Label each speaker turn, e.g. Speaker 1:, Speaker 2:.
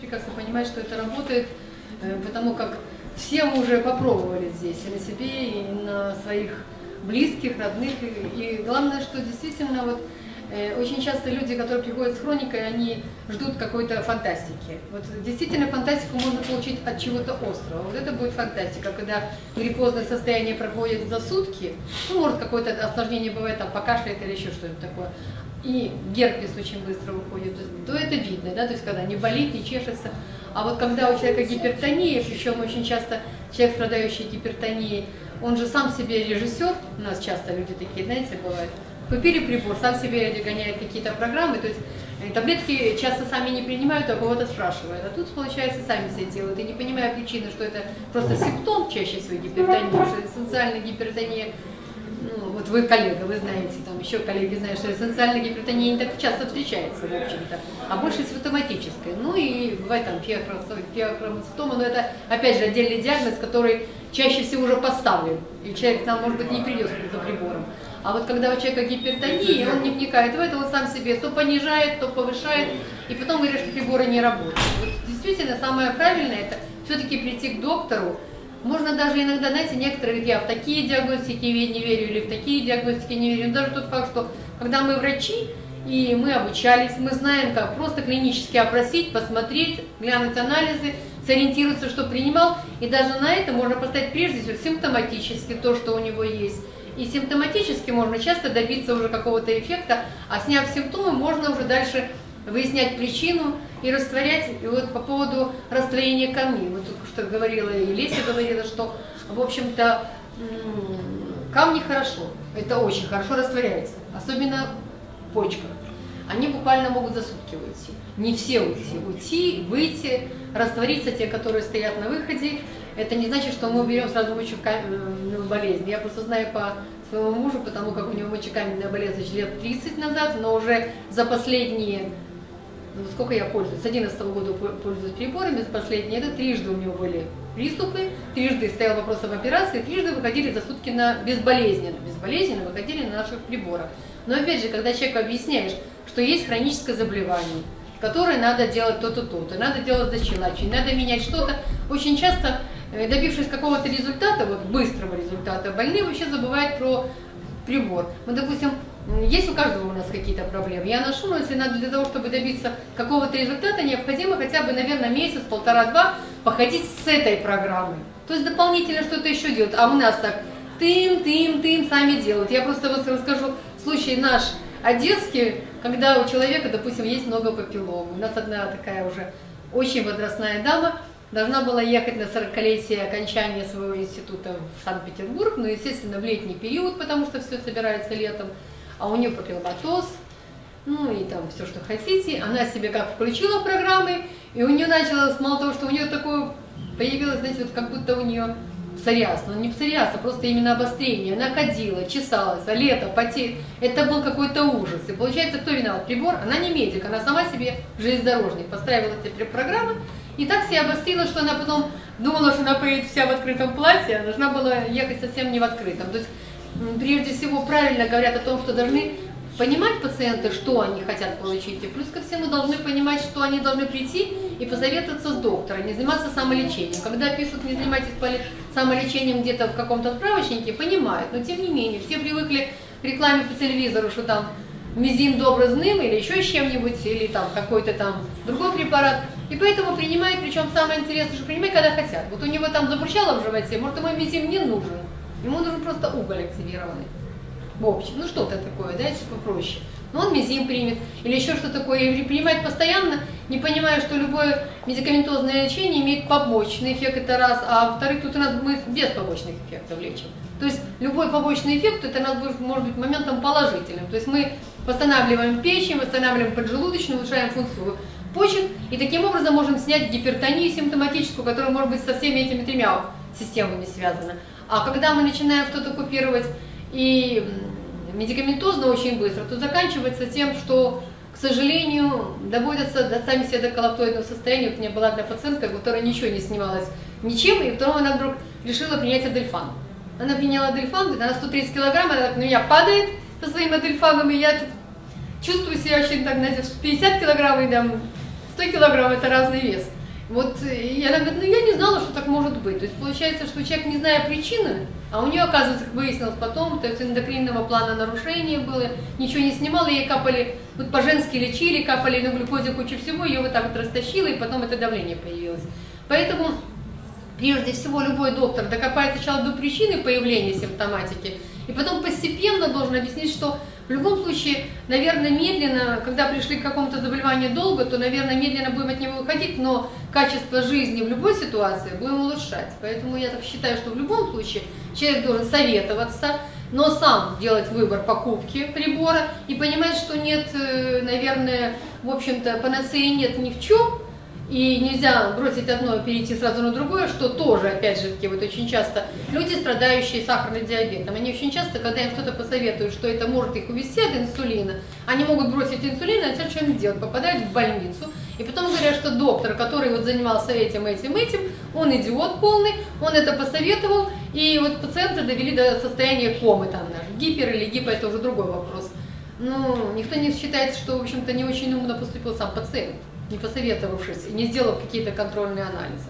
Speaker 1: прекрасно понимать, что это работает, э, потому как все мы уже попробовали здесь на себе, и на своих близких, родных. И, главное, что действительно вот очень часто люди, которые приходят с хроникой, они ждут какой-то фантастики. Вот действительно фантастику можно получить от чего-то острого. Вот это будет фантастика, когда гриппозное состояние проходит за сутки, ну, может, какое-то осложнение бывает, там, покашляет или еще что-нибудь такое, и герпес очень быстро выходит, то это видно, да, то есть когда не болит, не чешется. А вот когда у человека гипертония, причем очень часто человек, страдающий гипертонией, он же сам себе режиссер, у нас часто люди такие, знаете, бывают, купили прибор, сам себе гоняет какие-то программы, то есть э, таблетки часто сами не принимают, а кого-то спрашивают. А тут, получается, сами все делают. И не понимая причины, что это просто симптом чаще всего гипертонии, что эссенциальная гипертония ну, вот вы коллега, вы знаете, там еще коллеги знают, что эссенциальная гипертония не так часто встречается, в общем-то, а больше симптоматическая. Ну и бывает там феохромостома, но это, опять же, отдельный диагноз, который чаще всего уже поставлен, и человек к нам, может быть, не придет за прибором. А вот когда у человека гипертония, он не вникает в это, он сам себе то понижает, то повышает, и потом говорит, что приборы не работают. Вот действительно самое правильное это все-таки прийти к доктору. Можно даже иногда, знаете, некоторые говорят, я в такие диагностики не верю, или в такие диагностики не верю. Но даже тот факт, что когда мы врачи, и мы обучались, мы знаем, как просто клинически опросить, посмотреть, глянуть анализы, сориентироваться, что принимал. И даже на это можно поставить прежде всего симптоматически то, что у него есть. И симптоматически можно часто добиться уже какого-то эффекта, а сняв симптомы, можно уже дальше выяснять причину и растворять. И вот по поводу растворения камней, вот только что говорила, и Леся говорила, что, в общем-то, камни хорошо, это очень хорошо растворяется, особенно в почках. Они буквально могут за сутки уйти. Не все уйти. Уйти, выйти, раствориться те, которые стоят на выходе, это не значит, что мы берем сразу мочекаменную болезнь. Я просто знаю по своему мужу, потому как у него мочекаменная болезнь лет 30 назад, но уже за последние, ну, сколько я пользуюсь, с 11 года пользуюсь приборами, за последние, это трижды у него были приступы, трижды стоял вопрос об операции, трижды выходили за сутки на безболезненно, безболезненно выходили на наших приборах. Но опять же, когда человеку объясняешь, что есть хроническое заболевание, которое надо делать то-то, то-то, надо делать зачелачивание, надо менять что-то, очень часто Э, добившись какого-то результата, вот быстрого результата, больные вообще забывают про прибор. Мы, допустим, есть у каждого у нас какие-то проблемы. Я ношу, но если надо для того, чтобы добиться какого-то результата, необходимо хотя бы, наверное, месяц, полтора-два походить с этой программой. То есть дополнительно что-то еще делать. А у нас так тым, тым, тым сами делают. Я просто вот расскажу случай наш одесский, когда у человека, допустим, есть много папиллом. У нас одна такая уже очень возрастная дама, Должна была ехать на 40-летие окончания своего института в Санкт-Петербург, но, естественно, в летний период, потому что все собирается летом, а у нее папилломатоз, ну и там все, что хотите. Она себе как включила программы, и у нее началось, мало того, что у нее такое появилось, знаете, вот как будто у нее псориаз, но не псориаз, а просто именно обострение. Она ходила, чесалась, а лето, потеет. Это был какой-то ужас. И получается, кто виноват? Прибор? Она не медик, она сама себе железнодорожник. Поставила эти программы, и так себя обострила, что она потом думала, что она поедет вся в открытом платье, а должна была ехать совсем не в открытом. То есть, прежде всего, правильно говорят о том, что должны понимать пациенты, что они хотят получить, и плюс ко всему должны понимать, что они должны прийти и посоветоваться с доктором, не заниматься самолечением. Когда пишут «не занимайтесь самолечением» где-то в каком-то справочнике, понимают, но тем не менее, все привыкли к рекламе по телевизору, что там мизин доброзным или еще с чем-нибудь, или там какой-то там другой препарат. И поэтому принимает, причем самое интересное, что принимает, когда хотят. Вот у него там забурчало в животе, может ему мизин не нужен. Ему нужен просто уголь активированный. В общем, ну что-то такое, да, если попроще. Но он мизин примет или еще что такое, и принимает постоянно, не понимая, что любое медикаментозное лечение имеет побочный эффект, это раз, а во-вторых, тут у нас мы без побочных эффектов лечим. То есть любой побочный эффект, это у нас будет, может быть моментом положительным. То есть мы восстанавливаем печень, восстанавливаем поджелудочную, улучшаем функцию почек, и таким образом можем снять гипертонию симптоматическую, которая может быть со всеми этими тремя системами связана. А когда мы начинаем что-то купировать и медикаментозно очень быстро, то заканчивается тем, что, к сожалению, доводятся до сами себе до коллаптоидного состояния. Вот у меня была одна пациентка, у которой ничего не снималось ничем, и потом она вдруг решила принять адельфан. Она приняла адельфан, она 130 килограмм, она так на меня падает со своим адельфаном, и я чувствую себя очень так, знаете, 50 килограмм и там 100 килограмм это разный вес. Вот и она говорит, ну я не знала, что так может быть. То есть получается, что человек, не зная причины, а у нее, оказывается, как выяснилось потом, то есть эндокринного плана нарушение было, ничего не снимала, ей капали, вот по-женски лечили, капали на глюкозе кучу всего, ее вот так вот растащило, и потом это давление появилось. Поэтому прежде всего любой доктор докопается сначала до причины появления симптоматики, и потом постепенно должен объяснить, что в любом случае, наверное, медленно, когда пришли к какому-то заболеванию долго, то, наверное, медленно будем от него выходить, но качество жизни в любой ситуации будем улучшать. Поэтому я так считаю, что в любом случае человек должен советоваться, но сам делать выбор покупки прибора и понимать, что нет, э, наверное, в общем-то, панацеи нет ни в чем, и нельзя бросить одно и перейти сразу на другое, что тоже, опять же вот очень часто люди, страдающие сахарным диабетом, они очень часто, когда им кто-то посоветует, что это может их увести от инсулина, они могут бросить инсулин и начать что-нибудь делать, попадают в больницу, и потом говорят, что доктор, который вот занимался этим, этим, этим, он идиот полный, он это посоветовал, и вот пациента довели до состояния комы там даже. Гипер или гипо это уже другой вопрос. Ну, никто не считает, что, в общем-то, не очень умно поступил сам пациент не посоветовавшись не сделав какие-то контрольные анализы.